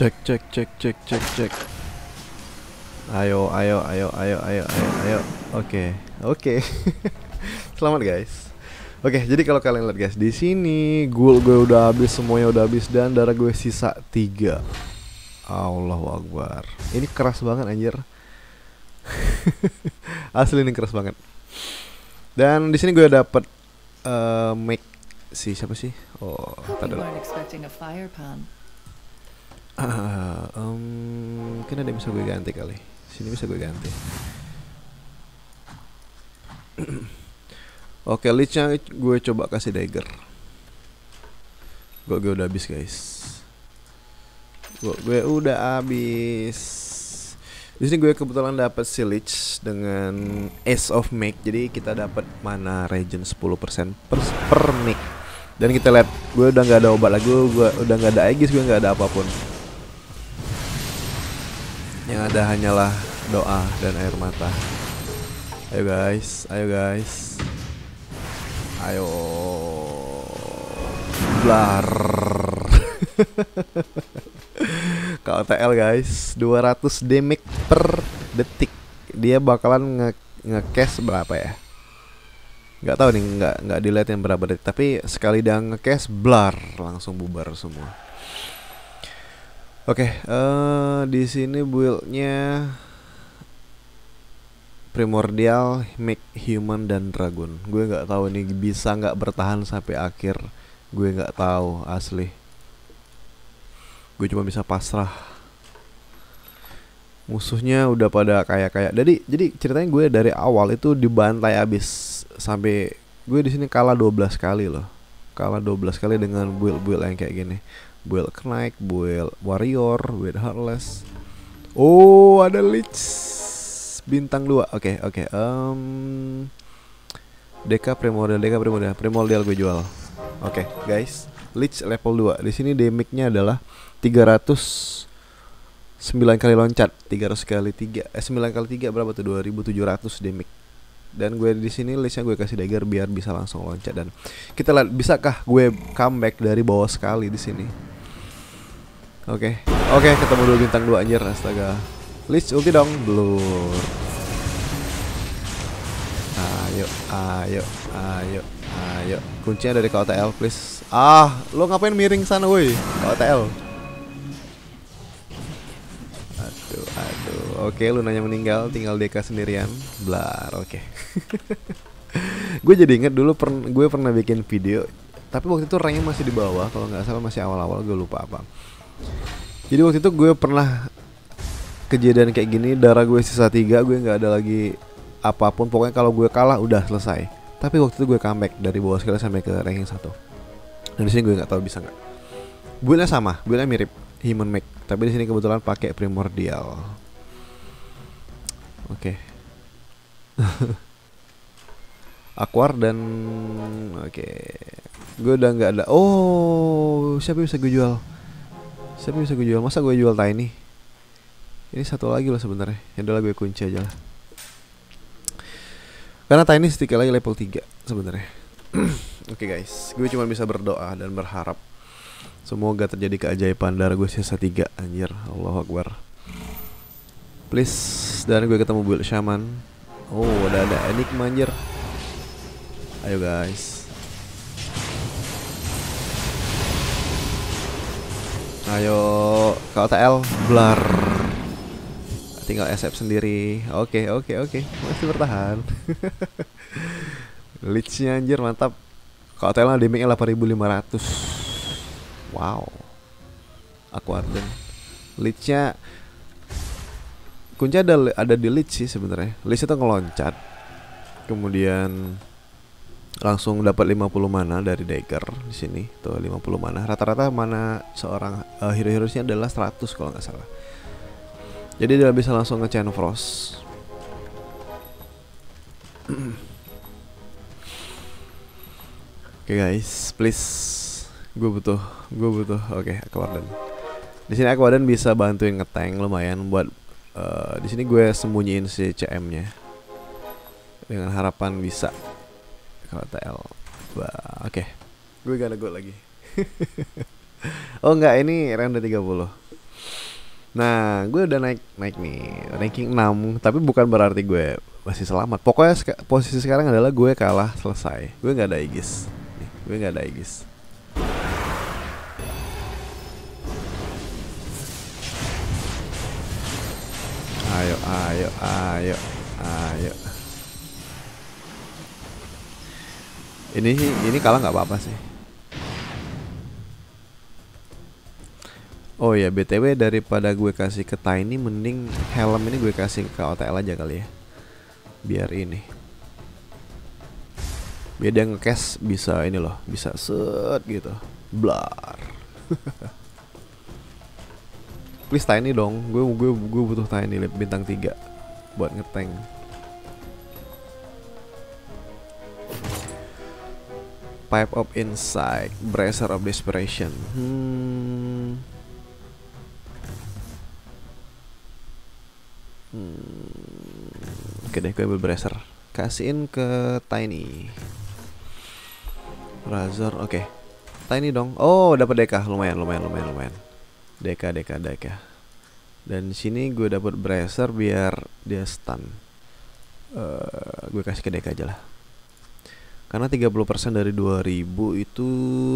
Cek cek cek cek cek cek. Ayo ayo ayo ayo ayo ayo ayo. Oke oke. Selamat guys. Oke jadi kalau kalian lihat guys di sini gul gue udah habis semuanya udah habis dan darah gue sisa tiga. Allahu Akbar. Ini keras banget anjir. Asli ini keras banget. Dan di sini gue dapet uh, make si siapa sih? Oh, tadi Ah, em, mungkin ada yang bisa gue ganti kali. Sini bisa gue ganti. Oke, leechnya gue coba kasih dagger. Gue gue udah habis guys. Gue gue udah habis. Di sini gue kebetulan dapat si leech dengan Ace of Make. Jadi kita dapat mana regen 10% per per make. Dan kita lihat, gue udah nggak ada obat lagi, gue udah nggak ada Aegis, gue nggak ada apa pun. Yang ada hanyalah doa dan air mata. Ayo guys, ayo guys. Ayo. Blar. KOTL guys, 200 damage per detik. Dia bakalan nge nge-cash berapa ya? Nggak tahu nih, nggak nggak dilihat yang berapa detik. Tapi sekali dia nge-cash, blar, langsung bubar semua. Oke, eh di sini build-nya primordial, make human dan dragon. Gue nggak tahu nih bisa nggak bertahan sampai akhir. Gue nggak tahu asli. Gue cuma bisa pasrah. Musuhnya udah pada kayak kayak. Jadi jadi ceritanya gue dari awal itu dibantai abis sampai gue di sini kalah 12 kali loh. Kalah 12 kali dengan build-build yang kayak gini build knight, build warrior, build heartless. Oh, ada leech bintang 2. Oke, oke. Um, Deka primordial, Deka primordial, primordial gue jual. Oke, guys. Leech level 2. Di sini damage-nya adalah 300 9 kali loncat, 300 kali 3. Eh 9 kali 3 berapa tuh? 2700 damage dan gue di sini listnya gue kasih dagger biar bisa langsung loncat. Dan kita lihat bisakah gue comeback dari bawah sekali di sini? Oke oke ketemu dulu bintang dua anjir astaga. List ulti dong blur. Ayo ayo ayo ayo. Kuncinya dari KOTL please. Ah lo ngapain miring sana woi? KOTL oke lu nanya meninggal tinggal Deka sendirian. Blar oke. Gue jadi inget dulu per gue pernah bikin video tapi waktu itu ranknya masih di bawah. Kalau nggak salah masih awal-awal gue lupa apa. Jadi waktu itu gue pernah kejadian kayak gini darah gue sisa tiga gue nggak ada lagi apa pun. Pokoknya kalau gue kalah udah selesai. Tapi waktu itu gue comeback dari bawah sekali sampai ke ranking satu. Dan di sini gue nggak tahu bisa nggak. Buildnya sama buildnya mirip human make tapi di sini kebetulan pakai primordial oke. Aquar dan oke. Gue udah nggak ada oh siapa bisa gue jual? Siapa bisa gue jual? Masa gue jual tiny? Ini satu lagi loh sebenarnya. Yang adalah gue kunci aja lah. Karena tiny sedikit lagi level 3 sebenarnya. Oke guys. Gue cuma bisa berdoa dan berharap semoga terjadi keajaiban darah gue sisa tiga. Anjir Allah Akbar please dan gue ketemu build shaman oh udah ada enigma anjir ayo guys. Ayo KOTL blar. Tinggal SF sendiri. Oke oke oke. Masih bertahan. Leechnya anjir mantap. KOTL damage nya 8500 wow. Aku Arden leechnya kunci ada ada di leech sih sebenarnya. Leech itu ngeloncat. Kemudian langsung dapat 50 mana dari dagger di sini. Tuh 50 mana. Rata-rata mana seorang uh, hero heroesnya adalah 100 kalau nggak salah. Jadi dia bisa langsung nge frost. Oke okay guys, please, gue butuh, gue butuh. Oke, okay, Aquaden. Di sini Aquaden bisa bantuin ngetank lumayan buat. Uh, di sini gue sembunyiin si CM-nya dengan harapan bisa kalau TL. Oke, okay. gue gak gue lagi. oh enggak, ini ronde 30 Nah, gue udah naik naik nih ranking 6, tapi bukan berarti gue masih selamat. Pokoknya posisi sekarang adalah gue kalah selesai. Gue nggak ada Aegis. Gue nggak ada Aegis. Ayo, ayo, ayo. Ini ini kalah nggak apa-apa sih. Oh ya btw daripada gue kasih ke Tiny mending helm ini gue kasih ke OTL aja kali ya Biar ini Biar dia ngecast bisa ini loh Bisa set gitu Blar Please Tiny dong Gue gue gue butuh Tiny bintang 3 Buat ngeteng Pipe of Insight Bracer of Desperation Hmm Oke deh, gue ambil bracer. Kasihin ke Tiny. Razor, oke. Okay. Tiny dong. Oh, dapat deka, lumayan, lumayan, lumayan, lumayan. Deka, deka, deka. Dan sini gue dapat bracer biar dia stun. Uh, gue kasih ke deka aja lah. Karena 30% dari 2000 itu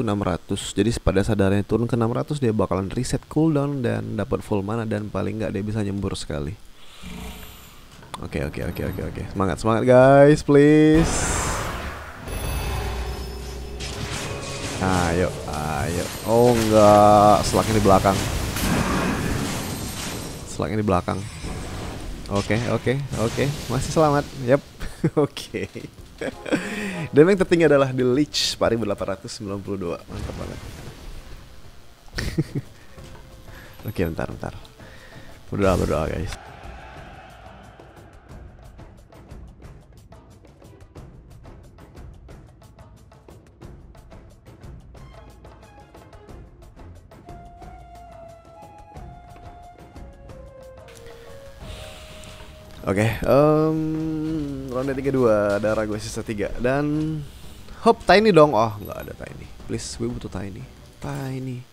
600. Jadi pada sadarnya turun ke 600 dia bakalan reset cooldown dan dapat full mana dan paling nggak dia bisa nyembur sekali. Oke oke oke oke oke. Semangat semangat guys, please. Ayo ayo. Oh enggak, selaknya di belakang. Selaknya di belakang. Oke oke oke. Masih selamat. Yap. oke. Dan yang tertinggi adalah The Leech 4892. Mantap banget. Oke, bentar, bentar. Berdoa, berdoa, guys. Oke, okay, um, ronde 32 ada Ragu sisa 3 dan hop Tiny dong. Oh, nggak ada Tiny. Please, gue butuh Tiny. Tiny.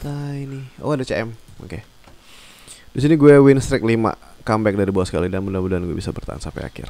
Tiny. Oh, ada CM. Oke. Okay. Di sini gue win streak 5 comeback dari bawah sekali dan mudah-mudahan gue bisa bertahan sampai akhir.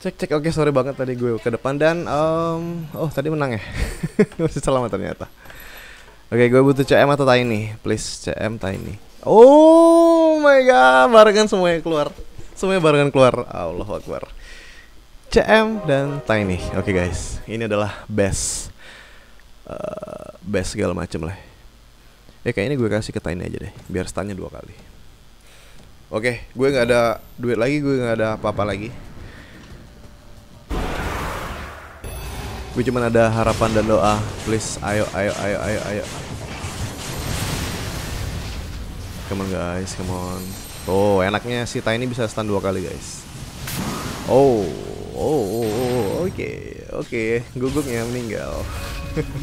Cek cek oke sorry banget tadi gue ke depan dan um, oh tadi menang ya masih selamat ternyata. Oke gue butuh CM atau Tiny please CM Tiny. Oh my god barengan semuanya keluar semuanya barengan keluar Allah Akbar. CM dan Tiny. Oke okay, guys ini adalah best uh, best segala macam lah. Ya kayaknya gue kasih ke Tiny aja deh biar stunnya dua kali. Oke, okay, gue nggak ada duit lagi, gue nggak ada apa-apa lagi Gue cuma ada harapan dan doa. Please, ayo, ayo, ayo, ayo, ayo. Come on guys, come on. Oh, enaknya si Tiny bisa stun dua kali guys. Oh, oh, oh, oh oke, okay, oke. Okay. Guguknya meninggal.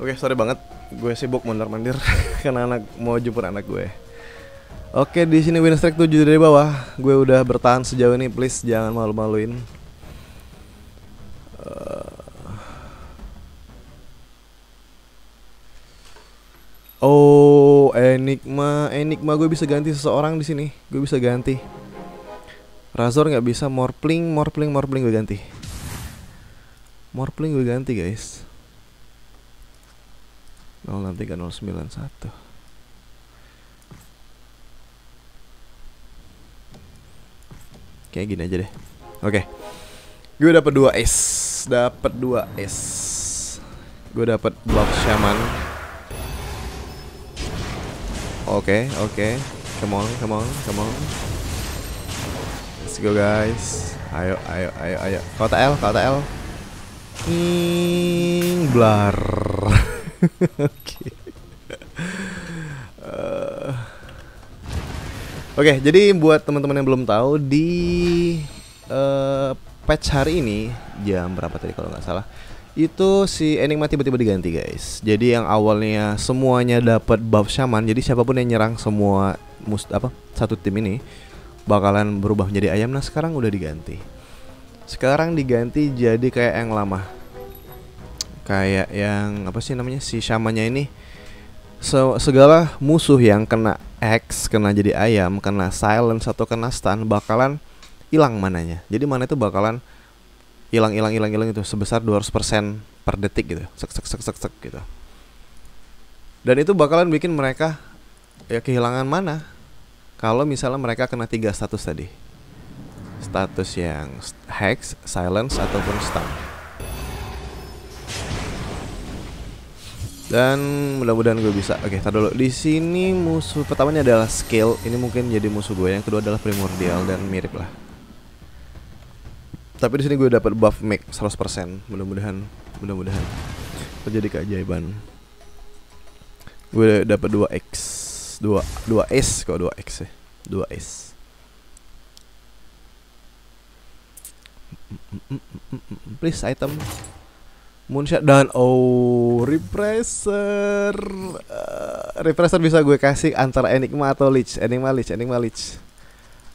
Oke, okay, sorry banget. Gue sibuk mondar mandir karena anak mau jemput anak gue. Oke di sini win streak 7 dari bawah. Gue udah bertahan sejauh ini. Please jangan malu-maluin. Uh, Oh, Enigma, Enigma gue bisa ganti seseorang di sini. Gue bisa ganti. Razor nggak bisa, Morpling, Morpling, Morpling gue ganti. Morpling gue ganti guys. 06391. Kayak gini aja deh. Oke. Okay. Gue dapat 2 S, dapat 2 S. Gue dapat buff shaman. Oke, okay, oke. Okay. Come on, come on, come on. Let's go guys. Ayo, ayo, ayo, ayo. Kota L, kota L. Hmm, blar. Oke. Jadi buat teman-teman yang belum tahu di uh, patch hari ini jam berapa tadi kalau nggak salah itu si Enigma tiba-tiba diganti guys. Jadi yang awalnya semuanya dapat buff shaman, jadi siapa pun yang nyerang semua mus apa satu tim ini bakalan berubah menjadi ayam. Nah sekarang udah diganti. Sekarang diganti jadi kayak yang lama. Kayak yang apa sih namanya si shamannya ini Se segala musuh yang kena X, kena jadi ayam, kena silence atau kena stun bakalan hilang mananya. Jadi mana itu bakalan hilang hilang hilang hilang itu sebesar 200% per detik gitu. Sek sek sek sek sek gitu. Dan itu bakalan bikin mereka ya kehilangan mana? Kalau misalnya mereka kena tiga status tadi. Status yang hex, silence ataupun stun dan mudah-mudahan gue bisa oke tar dulu di sini musuh pertamanya adalah skill ini mungkin jadi musuh gue yang kedua adalah primordial dan mirip lah tapi di sini gue dapat buff make 100%. Mudah-mudahan mudah-mudahan terjadi keajaiban. Gue dapat 2x. 2 2s kok 2x ya. 2s. Please item Moonshot dan oh repressor uh, repressor bisa gue kasih antara Enigma atau Lich Enigma Lich Enigma Lich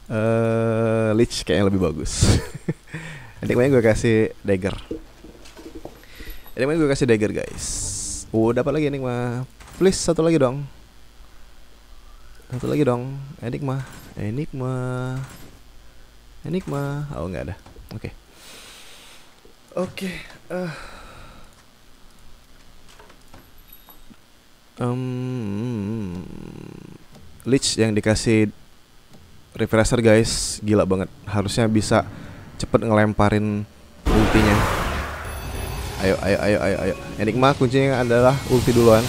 uh, Lich kayaknya lebih bagus Enigma gue kasih dagger. Enigma gue kasih dagger guys. Oh dapat lagi Enigma. Please satu lagi dong. Satu lagi dong. Enigma. Enigma. Enigma. Oh nggak ada. Oke. Okay. Oke. Okay. Uh. Um, Lich yang dikasih refresher guys. Gila banget. Harusnya bisa cepet ngelemparin ultinya. Ayo ayo ayo ayo ayo. Enigma kuncinya adalah ulti duluan.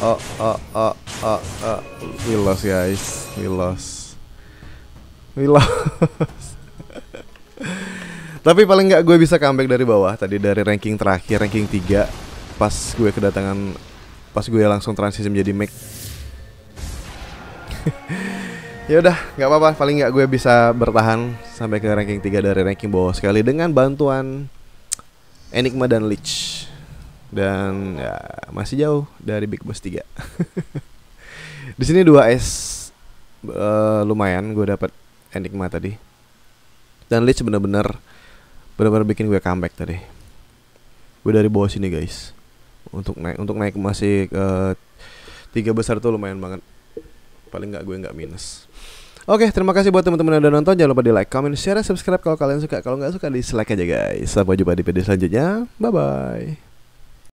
Oh oh oh oh, oh. we lost guys. We lost. We lost tapi paling nggak gue bisa comeback dari bawah tadi dari ranking terakhir ranking 3 pas gue kedatangan pas gue langsung transisi menjadi make ya udah nggak apa-apa paling nggak gue bisa bertahan sampai ke ranking 3 dari ranking bawah sekali dengan bantuan Enigma dan Lich. Dan ya masih jauh dari Big Boss 3 di sini 2 S uh, lumayan gue dapat Enigma tadi. Dan Lich bener-bener bener-bener bikin gue comeback tadi gue dari bawah sini guys untuk naik untuk naik masih ke tiga besar tuh lumayan banget paling nggak gue nggak minus Oke, terima kasih buat teman-teman yang udah nonton. Jangan lupa di like, comment, share, subscribe kalau kalian suka. Kalau nggak suka, dislike aja guys. Sampai jumpa di video selanjutnya. Bye bye.